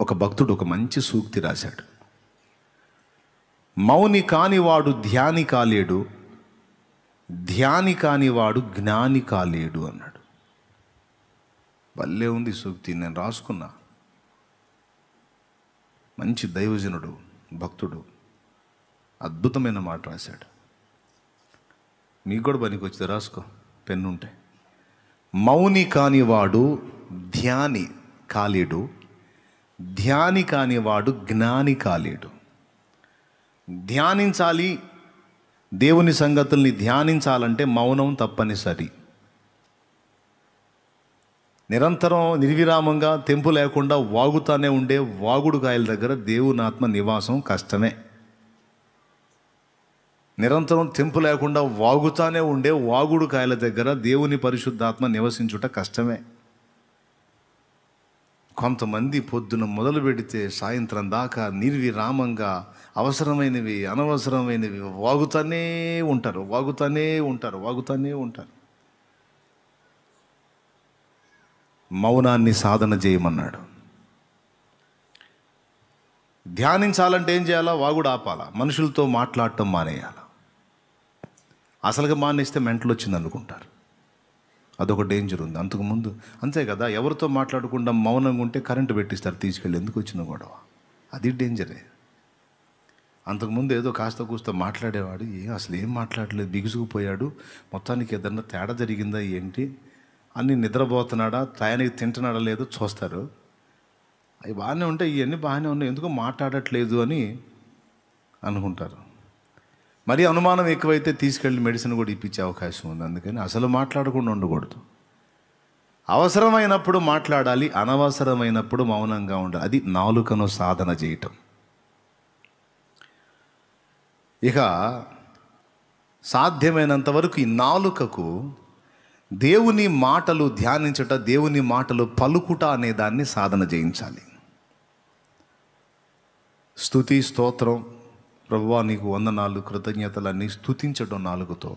ఒక భక్తుడు ఒక మంచి సూక్తి రాశాడు. మౌని కానివాడు ధ్యాని కాలేడు ధ్యాని కానివాడు జ్ఞాని కాలేడు అన్నాడు. భలే ఉంది సూక్తి నేను రాసుకున్నా. మంచి దైవజనుడు భక్తుడు అద్భుతమైన మాట రాశాడు. మీకు కూడా పనికి వచ్చింది? రాసుకో పెన్ను ఉంటే మౌని కానివాడు ధ్యాని కాలేడు ధ్యాని కానివాడు జ్ఞాని కాలేడు. ధ్యానించాలి దేవుని సంగతుల్ని ధ్యానించాలంటే మౌనం తప్పనిసరి. నిరంతరం నిర్విరామంగా తెంపు లేకుండా వాగుతానే ఉండే వాగుడు కాయల దగ్గర దేవుని ఆత్మ నివాసం కష్టమే. నిరంతరం తెంపు లేకుండా వాగుతానే ఉండే వాగుడు కాయల దగ్గర దేవుని పరిశుద్ధాత్మ నివసించుట కష్టమే. కొంతమంది పొద్దున మొదలు పెడితే సాయంత్రం దాకా నిర్విరామంగా అవసరమైనవి అనవసరమైనవి వాగుతూనే ఉంటారు వాగుతూనే ఉంటారు వాగుతానే ఉంటారు. మౌనాన్ని సాధన చేయమన్నాడు. ధ్యానించాలంటే ఏం చేయాలా? వాగుడు ఆపాలా? మనుషులతో మాట్లాడటం మానేయాలా? అసలుగా మానేస్తే మెంటలు వచ్చింది అనుకుంటారు అదొక డేంజర్ ఉంది. అంతకుముందు అంతే కదా ఎవరితో మాట్లాడకుండా మౌనంగా ఉంటే కరెంటు పెట్టిస్తారు తీసుకెళ్ళి ఎందుకు వచ్చిన గొడవ? అది డేంజరే అంతకుముందు ఏదో కాస్త కూస్త మాట్లాడేవాడు ఏ అసలు ఏం మాట్లాడలేదు బిగుసుకుపోయాడు మొత్తానికి ఏదన్నా తేడా జరిగిందా ఏంటి? అన్ని నిద్రపోతున్నాడా టయానికి తింటున్నాడా లేదో చూస్తారు. అవి బాగానే ఉంటాయి ఇవన్నీ బాగానే ఉన్నాయి ఎందుకు మాట్లాడట్లేదు అని అనుకుంటారు. మరి అనుమానం ఎక్కువైతే తీసుకెళ్ళి మెడిసిన్ కూడా ఇప్పించే అవకాశం ఉంది. అందుకని అసలు మాట్లాడకుండా ఉండకూడదు. అవసరమైనప్పుడు మాట్లాడాలి అనవసరమైనప్పుడు మౌనంగా ఉండాలి. అది నాలుకను సాధన చేయటం. ఇక సాధ్యమైనంత వరకు ఈ నాలుకకు దేవుని మాటలు ధ్యానించట దేవుని మాటలు పలుకుట అనే దాన్ని సాధన చేయించాలి. స్థుతి స్తోత్రం. ప్రభువా నీకు వందనాలు కృతజ్ఞతలన్నీ స్థుతించడం నాలుగుతో.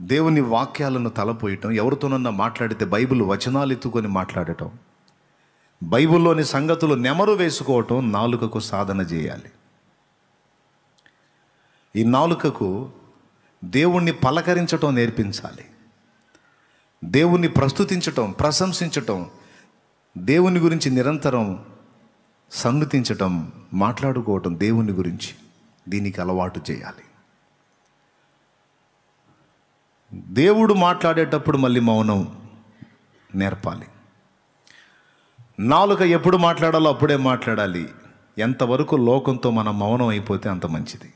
దేవుని వాక్యాలను తలపోయటం ఎవరితోనన్నా మాట్లాడితే బైబిల్ వచనాలు ఎత్తుకొని మాట్లాడటం బైబిల్లోని సంగతులు నెమరు వేసుకోవటం నాలుకకు సాధన చేయాలి. ఈ నాలుకకు దేవుణ్ణి పలకరించటం నేర్పించాలి. దేవుణ్ణి ప్రస్తుతించటం ప్రశంసించటం దేవుని గురించి నిరంతరం సన్మతించటం మాట్లాడుకోవటం దేవుని గురించి దీనికి అలవాటు చేయాలి. దేవుడు మాట్లాడేటప్పుడు మళ్ళీ మౌనం నేర్పాలి. నాలుక ఎప్పుడు మాట్లాడాలో అప్పుడే మాట్లాడాలి. ఎంతవరకు లోకంతో మనం మౌనం అయిపోతే అంత మంచిది.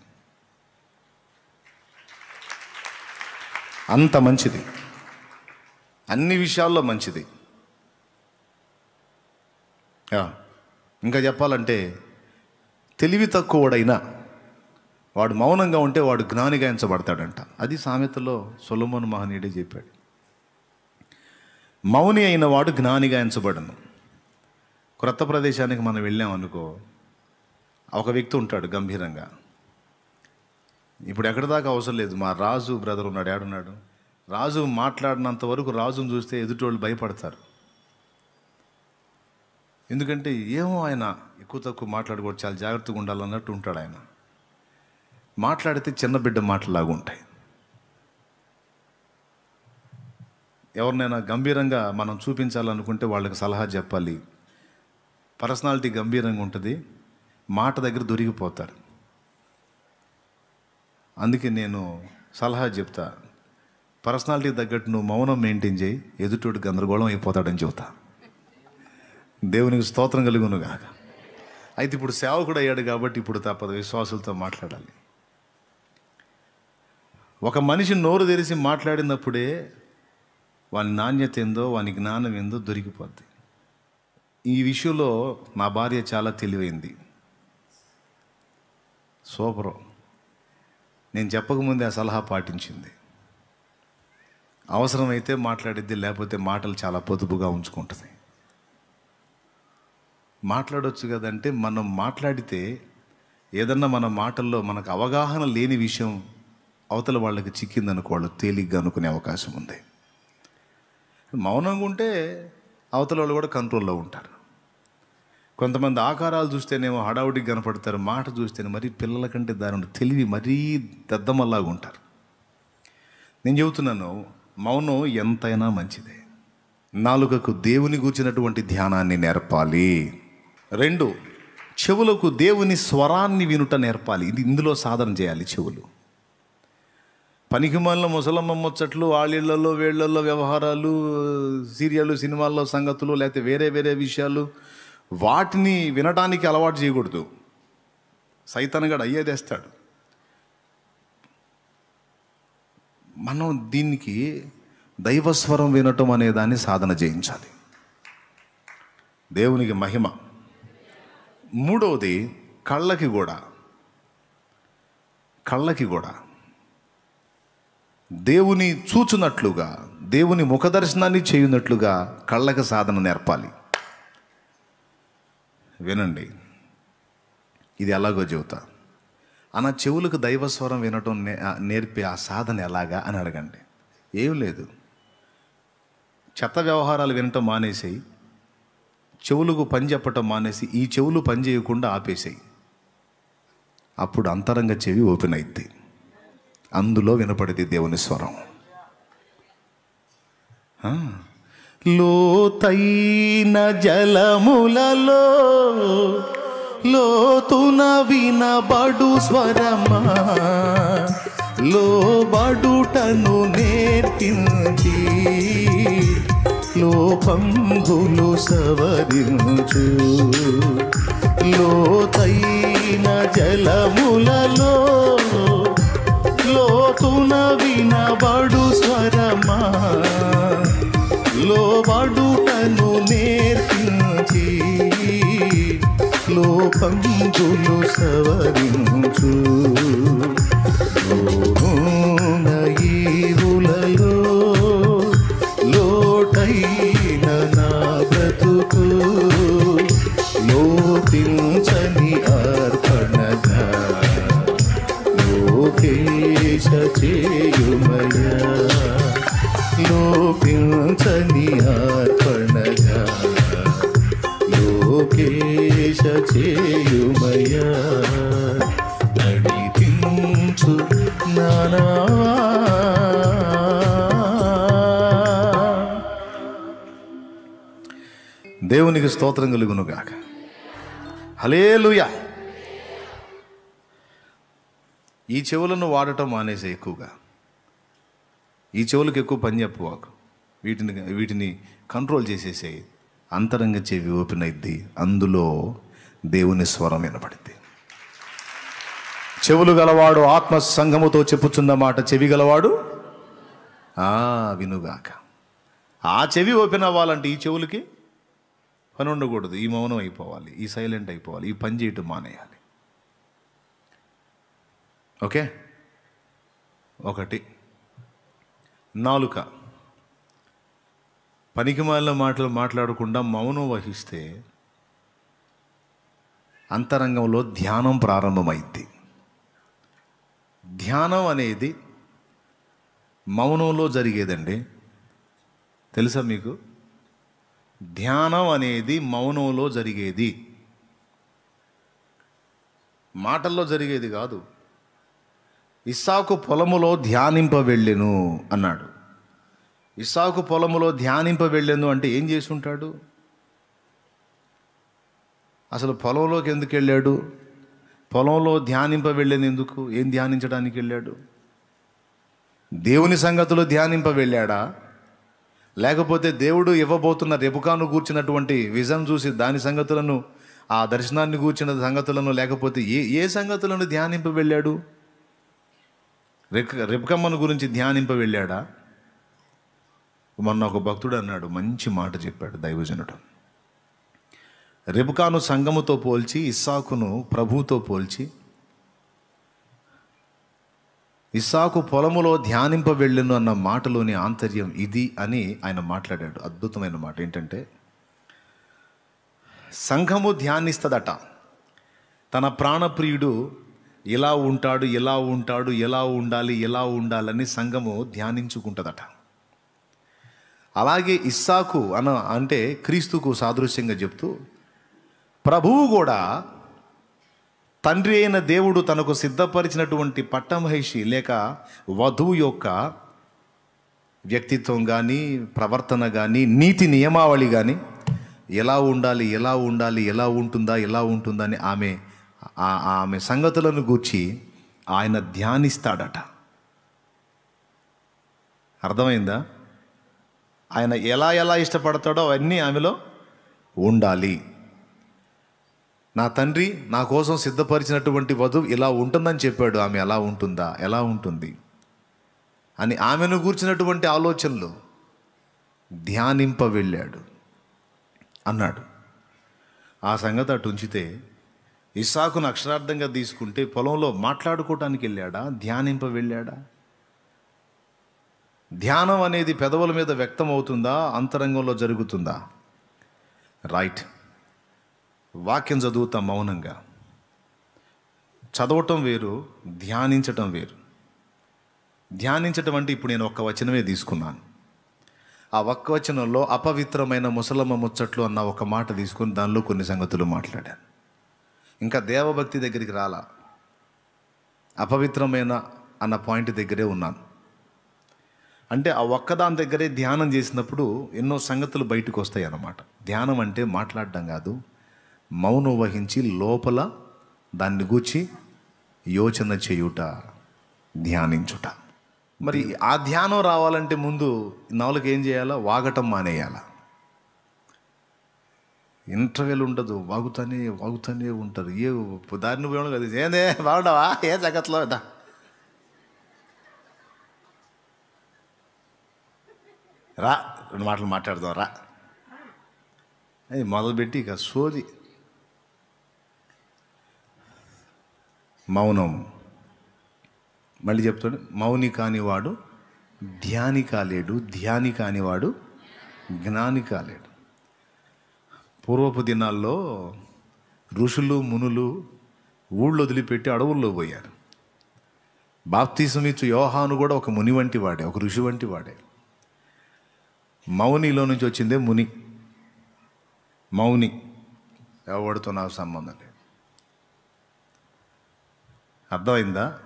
అంత మంచిది. అన్ని విషయాల్లో మంచిది. ఇంకా చెప్పాలంటే తెలివి తక్కువడైనా వాడు మౌనంగా ఉంటే వాడు జ్ఞానిగా ఎంచబడతాడంట. అది సామెతలో సొలమోన్ మహనీయుడే చెప్పాడు. మౌని అయిన వాడు జ్ఞానిగా ఎంచబడను. క్రొత్త ప్రదేశానికి మనం వెళ్ళామనుకో ఒక వ్యక్తి ఉంటాడు గంభీరంగా. ఇప్పుడు ఎక్కడి దాకా అవసరం లేదు. మా రాజు బ్రదర్ ఉన్నాడు ఏడున్నాడు. రాజు మాట్లాడినంత వరకు రాజును చూస్తే ఎదుటోళ్ళు భయపడతారు. ఎందుకంటే ఏమో ఆయన ఎక్కువ తక్కువ మాట్లాడకూడదు చాలా జాగ్రత్తగా ఉండాలన్నట్టు ఉంటాడు ఆయన. మాట్లాడితే చిన్న బిడ్డ మాటలాగా ఉంటాయి. ఎవరినైనా గంభీరంగా మనం చూపించాలనుకుంటే వాళ్ళకి సలహా చెప్పాలి. పర్సనాలిటీ గంభీరంగా ఉంటుంది. మాట దగ్గర దొరికిపోతారు. అందుకే నేను సలహా చెప్తా. పర్సనాలిటీ తగ్గట్టు నువ్వు మౌనం మెయింటైన్ చేయి. ఎదుటోడు గందరగోళం అయిపోతాడని చెబుతా. దేవునికి స్తోత్రం కలుగునుగాక. అయితే ఇప్పుడు సేవకుడు అయ్యాడు కాబట్టి ఇప్పుడు తప్పదు విశ్వాసులతో మాట్లాడాలి. ఒక మనిషి నోరు తెరిచి మాట్లాడినప్పుడే వాని నాణ్యత ఏందో వాని జ్ఞానం ఏందో దొరికిపోద్ది. ఈ విషయంలో నా భార్య చాలా తెలివైంది. సూపరు. నేను చెప్పకముందే ఆ సలహా పాటించింది. అవసరమైతే మాట్లాడిద్ది లేకపోతే మాటలు చాలా పొదుపుగా ఉంచుకుంటుంది. మాట్లాడవచ్చు కదంటే మనం మాట్లాడితే ఏదన్నా మన మాటల్లో మనకు అవగాహన లేని విషయం అవతల వాళ్ళకి చిక్కిందనుకో వాళ్ళు తేలిగ్గా అనుకునే అవకాశం ఉంది. మౌనంగా ఉంటే అవతల వాళ్ళు కూడా కంట్రోల్లో ఉంటారు. కొంతమంది ఆకారాలు చూస్తేనేమో హడావుడికి కనపడతారు మాట చూస్తేనే మరీ పిల్లల కంటే దాని తెలివి మరీ దద్దమల్లాగా ఉంటారు. నేను చెబుతున్నాను మౌనం ఎంతైనా మంచిదే. నాలుకకు దేవుని గూర్చినటువంటి ధ్యానాన్ని నేర్పాలి. రెండు చెవులకు దేవుని స్వరాన్ని వినుట నేర్పాలి. ఇది ఇందులో సాధన చేయాలి చెవులు. పనికిమాల ముసలమ్మ ముచ్చట్లు ఆళ్ళిళ్ళలో వీళ్ళల్లో వ్యవహారాలు సీరియళ్ళు సినిమాల్లో సంగతులు లేకపోతే వేరే వేరే విషయాలు వాటిని వినడానికి అలవాటు చేయకూడదు. సైతనగాడు అయ్యేదేస్తాడు మనం దీనికి దైవస్వరం వినటం అనే దాన్ని సాధన చేయించాలి. దేవునికి మహిమ. మూడవది కళ్ళకి కూడా కళ్ళకి కూడా దేవుని చూచునట్లుగా దేవుని ముఖదర్శనాన్ని చేయునట్లుగా కళ్ళకి సాధన నేర్పాలి. వినండి. ఇది ఎలాగో చెబుతా. అన్న చెవులకు దైవస్వరం వినటం నే- నేర్పే ఆ సాధన ఎలాగా? అని అడగండి. ఏం లేదు. చెత్త వ్యవహారాలు వినటం మానేసేయి. చెవులకు పని చెప్పటం మానేసి ఈ చెవులు పని చేయకుండా ఆపేసేయి. అప్పుడు అంతరంగ చెవి ఓపెన్ అయింది అందులో వినపడితే దేవుని స్వరం. లోతైన జలములలో లోతున వినబడు స్వరమా? లోబడుటను నేర్పింది లోపంబులు సవరించు. లోతైన జలములలో లోతున వినబడు స్వరమా? లోబడుటను నేర్పించి లోపంబులు సవరించు. చేయుమయా నడిపించు నానావా దేవునికి స్తోత్రం కలుగునుగాక. హలేలుయా ఈ చెవులను వాడటం మానేసే ఎక్కువగా. ఈ చెవులకు ఎక్కువ పని చెప్పవాకు. వీటిని వీటిని కంట్రోల్ చేసేసే అంతరంగ చెవి ఓపెన్ అయిద్ది. అందులో దేవుని స్వరం వినబడింది. చెవులు గలవాడు ఆత్మ సంఘముతో చెప్పుచున్న మాట చెవి గలవాడు? ఆ వినుగాక. ఆ చెవి ఓపెన్ అవ్వాలంటే ఈ చెవులకి? పని ఉండకూడదు. ఈ మౌనం అయిపోవాలి. ఈ సైలెంట్ అయిపోవాలి. ఈ పని చేయటం మానేయాలి. ఓకే? ఒకటి. నాలుక. పనికిమాలిన మాటలు మాట్లాడకుండా మౌనం వహిస్తే అంతరంగంలో ధ్యానం ప్రారంభమైంది. ధ్యానం అనేది మౌనంలో జరిగేదండి. తెలుసా మీకు? ధ్యానం అనేది మౌనంలో జరిగేది. మాటల్లో జరిగేది కాదు. ఇస్సాకు పొలములో ధ్యానింప వెళ్ళెను అన్నాడు. ఇస్సాకు పొలములో ధ్యానింప వెళ్ళెను అంటే ఏం చేసి ఉంటాడు? అసలు పొలంలోకి ఎందుకు వెళ్ళాడు? పొలంలో ధ్యానింప వెళ్ళాను ఎందుకు? ఏం ధ్యానించడానికి వెళ్ళాడు? దేవుని సంగతులు ధ్యానింప వెళ్ళాడా? లేకపోతే దేవుడు ఇవ్వబోతున్న రెపుకాను కూర్చున్నటువంటి విజన్ చూసి దాని సంగతులను ఆ దర్శనాన్ని కూర్చున్న సంగతులను లేకపోతే ఏ ఏ సంగతులను ధ్యానింప వెళ్ళాడు? రెక్ రెపకమ్మను గురించి ధ్యానింప వెళ్ళాడా? మొన్న ఒక భక్తుడు అన్నాడు మంచి మాట చెప్పాడు దైవజనుడు. రెబుకాను సంఘముతో పోల్చి ఇస్సాకును ప్రభువుతో పోల్చి ఇస్సాకు పొలములో ధ్యానింప వెళ్ళును అన్న మాటలోని ఆంతర్యం ఇది అని ఆయన మాట్లాడాడు. అద్భుతమైన మాట ఏంటంటే సంఘము ధ్యానిస్తుందట. తన ప్రాణప్రియుడు ఇలా ఉంటాడు ఎలా ఉంటాడు ఎలా ఉండాలి ఎలా ఉండాలని సంఘము ధ్యానించుకుంటుందట. అలాగే ఇస్సాకు అన అంటే క్రీస్తుకు సాదృశ్యంగా చెప్తూ ప్రభువు కూడా తండ్రి అయిన దేవుడు తనకు సిద్ధపరిచినటువంటి పట్టమహిషి లేక వధువు యొక్క వ్యక్తిత్వం కానీ ప్రవర్తన కానీ నీతి నియమావళి కానీ ఎలా ఉండాలి ఎలా ఉండాలి ఎలా ఉంటుందా ఎలా ఉంటుందా అని ఆమె ఆ- ఆమె సంగతులను గూర్చి ఆయన ధ్యానిస్తాడట. అర్థమైందా? ఆయన ఎలా ఎలా ఇష్టపడతాడో అవన్నీ ఆమెలో ఉండాలి. నా తండ్రి నా కోసం సిద్ధపరిచినటువంటి వధువు ఇలా ఉంటుందని చెప్పాడు. ఆమె ఎలా ఉంటుందా? ఎలా ఉంటుంది? అని ఆమెను గూర్చినటువంటి ఆలోచనలు ధ్యానింప వెళ్ళాడు. అన్నాడు. ఆ సంగతి అటు ఉంచితే ఇస్సాకును అక్షరార్థంగా తీసుకుంటే పొలంలో మాట్లాడుకోవటానికి వెళ్ళాడా? ధ్యానింప వెళ్ళాడా? ధ్యానం అనేది పెదవుల మీద వ్యక్తం అవుతుందా అంతరంగంలో జరుగుతుందా? రైట్. వాక్యం చదువుతాం మౌనంగా. చదవటం వేరు ధ్యానించటం వేరు. ధ్యానించటం అంటే ఇప్పుడు నేను ఒక్క వచనమే తీసుకున్నాను. ఆ ఒక్క వచనంలో అపవిత్రమైన ముసలమ్మ ముచ్చట్లు అన్న ఒక మాట తీసుకుని దానిలో కొన్ని సంగతులు మాట్లాడాను. ఇంకా దేవభక్తి దగ్గరికి రాలా. అపవిత్రమైన అన్న పాయింట్ దగ్గరే ఉన్నాను. అంటే ఆ ఒక్కదాని దగ్గరే ధ్యానం చేసినప్పుడు ఎన్నో సంగతులు బయటకు వస్తాయి అన్నమాట ధ్యానం అంటే మాట్లాడడం కాదు మౌనం వహించి లోపల దాన్ని గూర్చి యోచన చేయుట ధ్యానించుట. మరి ఆ ధ్యానం రావాలంటే ముందు నవలకు ఏం చేయాలా? వాగటం మానేయాలా? ఇంటర్వెల్ ఉండదు వాగుతానే వాగుతానే ఉంటారు. ఏ దారిని పోయడం కదా ఏందే బాగుండవా? ఏ జగత్లో దా. రా రెండు మాటలు మాట్లాడదాం రా. అది మొదలుపెట్టి ఇక సోది. మౌనం. మళ్ళీ చెప్తాడు మౌని కానివాడు ధ్యాని కాలేడు ధ్యాని కానివాడు జ్ఞాని కాలేడు. పూర్వపు దినాల్లో ఋషులు మునులు ఊళ్ళో వదిలిపెట్టి అడవుల్లో పోయారు. బాప్తీసమిచ్చు యోహాను కూడా ఒక ముని వంటి వాడే ఒక ఋషి వంటి వాడే. మౌనిలో నుంచి వచ్చిందే ముని. మౌని. ఎవడితో నాకు సంబంధం లేదు. అర్థమైందా?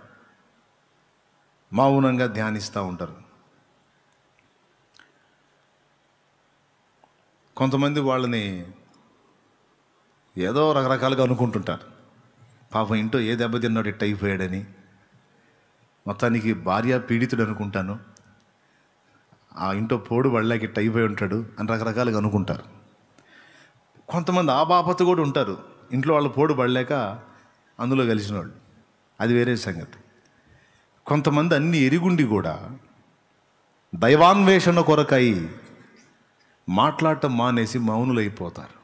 మౌనంగా ధ్యానిస్తూ ఉంటారు. కొంతమంది వాళ్ళని ఏదో రకరకాలుగా అనుకుంటుంటారు. పాపం ఇంట్లో ఏ దెబ్బ తిన్నాడు ఇట్ట అయిపోయాడని. మొత్తానికి భార్య పీడితుడు అనుకుంటాను. ఆ ఇంట్లో పోడు పడలేక ఇట్ అయిపోయి ఉంటాడు అని రకరకాలుగా అనుకుంటారు. కొంతమంది ఆ బాపత కూడా ఉంటారు. ఇంట్లో వాళ్ళు పోడు పడలేక అందులో కలిసిన వాళ్ళు అది వేరే సంగతి. కొంతమంది అన్ని ఎరిగుండి కూడా దైవాన్వేషణ కొరకై మాట్లాడటం మానేసి మౌనులైపోతారు.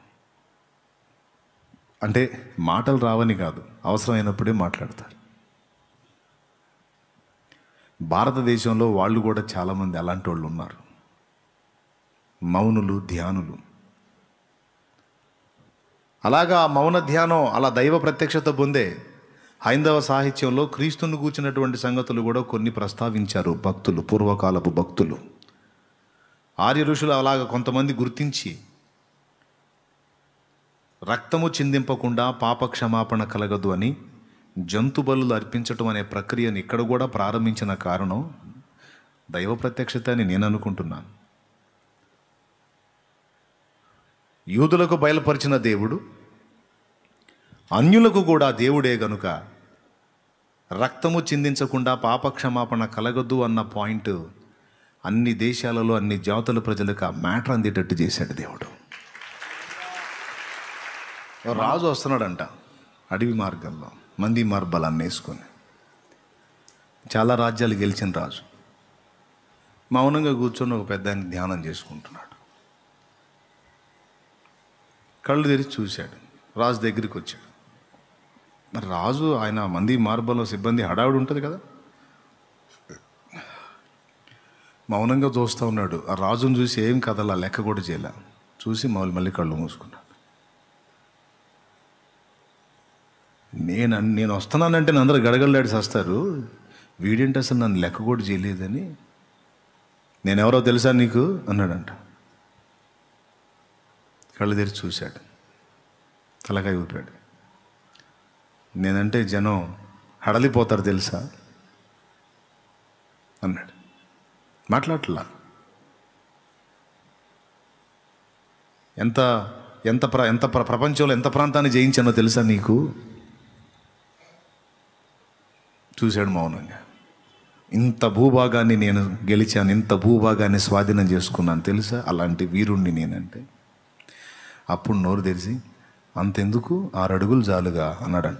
అంటే మాటలు రావని కాదు అవసరమైనప్పుడే మాట్లాడతారు. భారతదేశంలో వాళ్ళు కూడా చాలామంది అలాంటి వాళ్ళు ఉన్నారు. మౌనులు ధ్యానులు. అలాగా మౌన ధ్యానం అలా దైవ ప్రత్యక్షత పొందే హైందవ సాహిత్యంలో క్రీస్తును కూర్చున్నటువంటి సంగతులు కూడా కొన్ని ప్రస్తావించారు భక్తులు పూర్వకాలపు భక్తులు. ఆర్య ఋషులు అలాగ కొంతమంది గుర్తించి రక్తము చిందింపకుండా పాప క్షమాపణ కలగదు అని జంతు బలులు అర్పించటం అనే ప్రక్రియను ఇక్కడ కూడా ప్రారంభించిన కారణం దైవ ప్రత్యక్షత అని నేను అనుకుంటున్నాను యూదులకు బయలుపరిచిన దేవుడు అన్యులకు కూడా దేవుడే గనుక రక్తము చిందించకుండా పాపక్షమాపణ కలగదు అన్న పాయింట్ అన్ని దేశాలలో అన్ని జాతుల ప్రజలకు ఆ మ్యాటర్ అందేటట్టు చేశాడు దేవుడు. రాజు వస్తున్నాడంట అడవి మార్గంలో మంది మార్బలాన్ని వేసుకొని. చాలా రాజ్యాలు గెలిచిన రాజు. మౌనంగా కూర్చొని ఒక పెద్ద ధ్యానం చేసుకుంటున్నాడు. కళ్ళు తెరిచి చూశాడు. రాజు దగ్గరికి వచ్చాడు. మరి రాజు ఆయన మంది మార్బల్లో సిబ్బంది హడావుడు ఉంటుంది కదా. మౌనంగా చూస్తూ ఉన్నాడు. ఆ రాజును చూసి ఏం కదలా లెక్క కూడా చేయలే. చూసి మౌలి మళ్ళీ కళ్ళు మూసుకున్నాడు. నేను నేను వస్తున్నానంటే నేను అందరూ గడగడలాడి వస్తారు వీడేంటి అసలు నన్ను లెక్క కూడా చేయలేదని? నేనెవరో తెలుసా నీకు? అన్నాడంట. కళ్ళు తెరిచి చూశాడు. తలకాయ ఊపాడు. నేనంటే జనం హడలిపోతారు తెలుసా? అన్నాడు. మాట్లాడట్లా? ఎంత ఎంత ప్ర ఎంత ప్ర ప్రపంచంలో ఎంత ప్రాంతాన్ని జయించానో తెలుసా నీకు? చూశాడు మౌనంగా. ఇంత భూభాగాన్ని నేను గెలిచాను ఇంత భూభాగాన్ని స్వాధీనం చేసుకున్నాను తెలుసా? అలాంటి వీరుణ్ణి నేనంటే. అప్పుడు నోరు తెరిచి అంతెందుకు? ఆరు అడుగులు జాలుగా అన్నాడంట.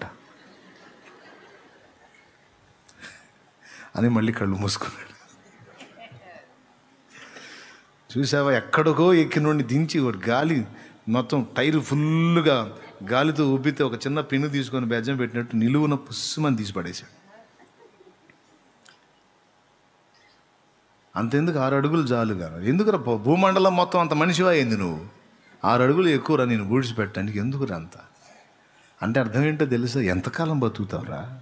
అని మళ్ళీ కళ్ళు మూసుకున్నాడు. చూసావా? ఎక్కడికో ఎక్కినోడిని దించి ఒక గాలి మొత్తం టైరు ఫుల్గా గాలితో ఉబ్బితే ఒక చిన్న పిన్ను తీసుకొని బెజ్జం పెట్టినట్టు నిలువున పుస్సుమని తీసి పడేశాడు. అంతెందుకు ఆరు అడుగులు జాలుగా ఎందుకురా భూమండలం మొత్తం అంత మనిషివా అయింది నువ్వు? ఆరు అడుగులు ఎక్కువరా? నేను బూడిచిపెట్టడానికి ఎందుకురా అంత? అంటే అర్థం ఏంటో తెలుసా? ఎంతకాలం బతుకుతావురా?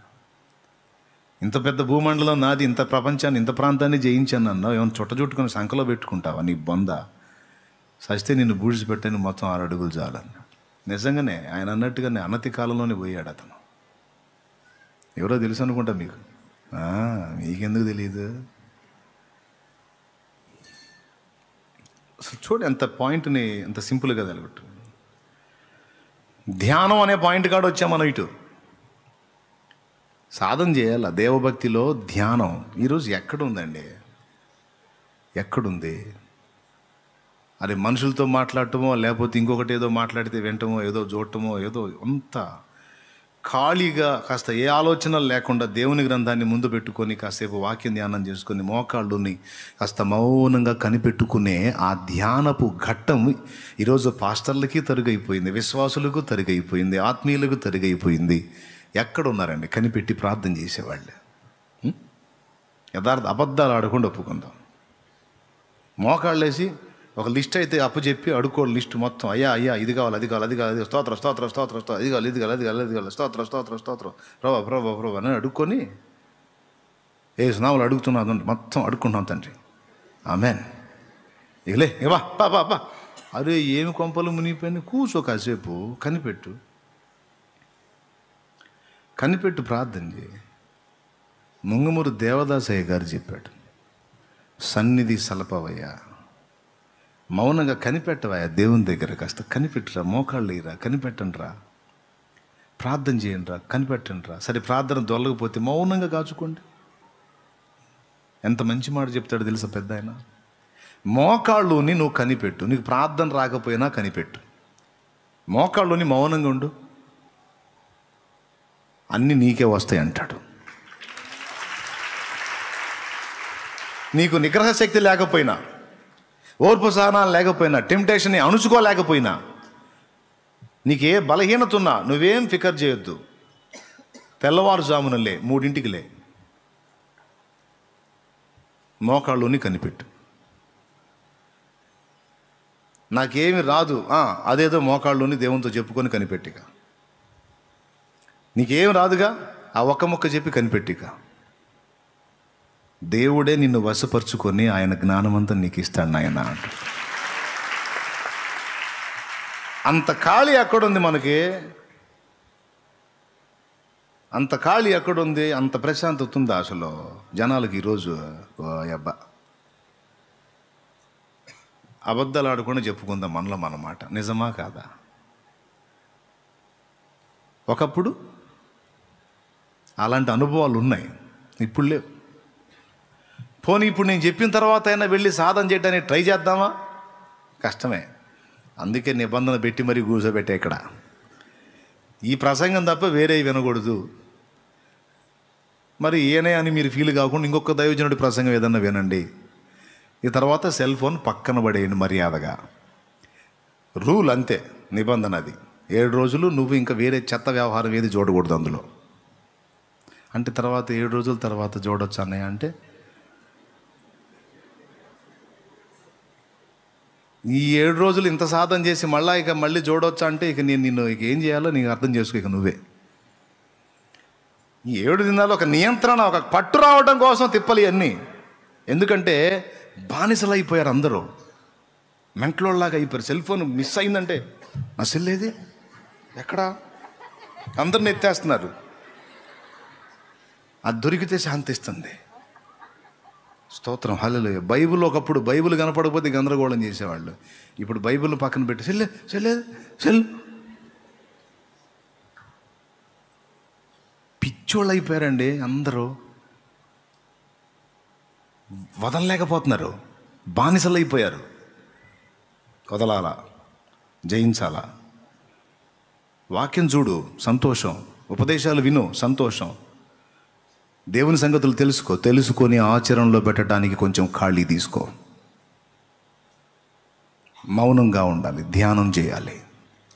ఇంత పెద్ద భూమండలం నాది ఇంత ప్రపంచాన్ని ఇంత ప్రాంతాన్ని జయించాను అన్నావు. ఏమైనా చుట్ట చుట్టుకుని సంకలో పెట్టుకుంటావా నీ బొంద? సస్తే నిన్ను బూడిచిపెట్టని మొత్తం ఆరు అడుగులు చాలన్న నిజంగానే ఆయన అన్నట్టుగానే అనతి కాలంలోనే పోయాడు అతను. ఎవరో తెలుసు అనుకుంటా మీకు. మీకెందుకు తెలియదు అసలు చూడు ఎంత పాయింట్ని ఎంత సింపుల్గా తెలగొట్టు ధ్యానం అనే పాయింట్ కాడ వచ్చాం మనం ఇటు. సాధన చేయాల? దేవభక్తిలో ధ్యానం. ఈరోజు ఎక్కడుందండి? ఎక్కడుంది? అది మనుషులతో మాట్లాడటమో లేకపోతే ఇంకొకటి ఏదో మాట్లాడితే వింటమో ఏదో చూడటమో ఏదో అంత ఖాళీగా కాస్త ఏ ఆలోచన లేకుండా దేవుని గ్రంథాన్ని ముందు పెట్టుకొని కాసేపు వాక్యం ధ్యానం చేసుకొని మోకాళ్ళుని కాస్త మౌనంగా కనిపెట్టుకునే ఆ ధ్యానపు ఘట్టం ఈరోజు పాస్టర్లకి తరుగైపోయింది విశ్వాసులకు తరుగైపోయింది ఆత్మీయులకు తరుగైపోయింది. ఎక్కడున్నారండి? కనిపెట్టి ప్రార్థన చేసేవాళ్ళు. యథార్థ అబద్ధాలు ఆడకుండా ఒప్పుకుందాం. మోకాళ్ళేసి ఒక లిస్ట్ అయితే అప్పచెప్పి అడుకోవాలి లిస్ట్ మొత్తం. అయ్యా అయ్యా ఇది కావాలి అది కావాలి అది కావాలి స్తోత్ర స్తోత్ర స్తోత్ర స్తోత్ర. ఇది కావాలి ఇది కావాలి అది కావాలి అది కావాలి. స్తోత్ర స్తోత్ర స్తోత్రం. ప్రభా ప్రభా ప్రభా అని అడుక్కొని ఏ సునాములు అడుగుతున్నాను మొత్తం అడుక్కుంటాం తండ్రి. ఆమెన్. ఇగలే ఇవా పా పా పా అరే ఏమి కొంపలు మునిగిపోయిన కూర్చో కాసేపు కనిపెట్టు. కనిపెట్టు ప్రార్థన చేయి. ముంగమూరు దేవదాసయ్య గారు చెప్పాడు సన్నిధి సలపవయ్యా మౌనంగా కనిపెట్టవయ్యా దేవుని దగ్గర కాస్త కనిపెట్టురా మోకాళ్ళు ఇరా కనిపెట్టండిరా. ప్రార్థన చేయండి రా కనిపెట్టండి రా సరే ప్రార్థన దొల్లకపోతే మౌనంగా కాచుకోండి. ఎంత మంచి మాట చెప్తాడు తెలుసా పెద్ద ఆయన? మోకాళ్ళుని నువ్వు కనిపెట్టు నీకు ప్రార్థన రాకపోయినా కనిపెట్టు. మోకాళ్ళుని మౌనంగా ఉండు. అన్నీ నీకే వస్తాయి అంటాడు. నీకు నిగ్రహ శక్తి లేకపోయినా ఓర్పు సహనాలు లేకపోయినా టెంప్టేషన్ని అణుచుకోలేకపోయినా నీకే బలహీనత ఉన్నా నువ్వేం ఫికర్ చేయొద్దు. తెల్లవారుజామున లే మూడింటికి లే. మోకాళ్ళుని కనిపెట్టు. నాకేమి రాదు అదేదో మోకాళ్ళుని దేవునితో చెప్పుకొని కనిపెట్టిగా నీకేం రాదుగా? ఆ ఒక్క ముక్క చెప్పి కనిపెట్టిక. దేవుడే నిన్ను వశపరుచుకొని ఆయన జ్ఞానమంతా నీకు ఇస్తాడు నాయన అంట. అంత ఖాళీ ఎక్కడుంది మనకి? అంత ఖాళీ ఎక్కడుంది? అంత ప్రశాంతత ఉంది అసలు? జనాలకి ఈరోజు ఓ అబ్బా. అబద్ధాలు ఆడకుండా చెప్పుకుందాం మనలో మన మాట. నిజమా కాదా? ఒకప్పుడు అలాంటి అనుభవాలు ఉన్నాయి. ఇప్పుడు లేవు. పోనీ ఇప్పుడు నేను చెప్పిన తర్వాత అయినా వెళ్ళి సాధన చేయడానికి ట్రై చేద్దామా? కష్టమే. అందుకే నిబంధన పెట్టి మరీ కూర్చోబెట్టే ఇక్కడ. ఈ ప్రసంగం తప్ప వేరే వినకూడదు. మరి ఏనే అని మీరు ఫీల్ కాకుండా ఇంకొక దైవజనుడి ప్రసంగం ఏదన్నా వినండి. ఈ తర్వాత సెల్ ఫోన్ పక్కన పడేయండి మర్యాదగా. రూల్ అంతే నిబంధన అది. ఏడు రోజులు నువ్వు ఇంకా వేరే చెత్త వ్యవహారం ఏది చూడకూడదు అందులో. అంటే తర్వాత ఏడు రోజుల తర్వాత చూడొచ్చు అన్నయ్య అంటే? ఈ ఏడు రోజులు ఇంత సాధన చేసి మళ్ళీ ఇక మళ్ళీ చూడొచ్చు అంటే ఇక నేను నిన్ను ఇక ఏం చేయాలో నీకు అర్థం చేసుకో ఇక నువ్వే. ఈ ఏడు దినాలు ఒక నియంత్రణ ఒక పట్టు రావడం కోసం తిప్పలు అన్నీ ఎందుకంటే బానిసలు అయిపోయారు అందరూ. మెంట్లోళ్ళలాగా అయిపోయారు. సెల్ ఫోన్ మిస్ అయిందంటే నా సెల్ ఏది? ఎక్కడా? అందరిని ఎత్తేస్తున్నారు. అది దొరికితే శాంతిస్తుంది. స్తోత్రం హల్లెలు బైబుల్ ఒకప్పుడు బైబిల్ కనపడకపోతే గందరగోళం చేసేవాళ్ళు. ఇప్పుడు బైబుల్ పక్కన పెట్టి సెల్లే సెల్లే సెల్ పిచ్చోళ్ళు అయిపోయారండి అందరూ. వదలలేకపోతున్నారు. బానిసలు అయిపోయారు. వదలాలా? జయించాలా? వాక్యం చూడు సంతోషం. ఉపదేశాలు విను సంతోషం. దేవుని సంగతులు తెలుసుకో. తెలుసుకొని ఆచరణలో పెట్టడానికి కొంచెం ఖాళీ తీసుకో. మౌనంగా ఉండాలి. ధ్యానం చేయాలి.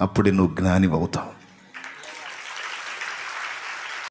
అప్పుడే నువ్వు జ్ఞాని అవుతావు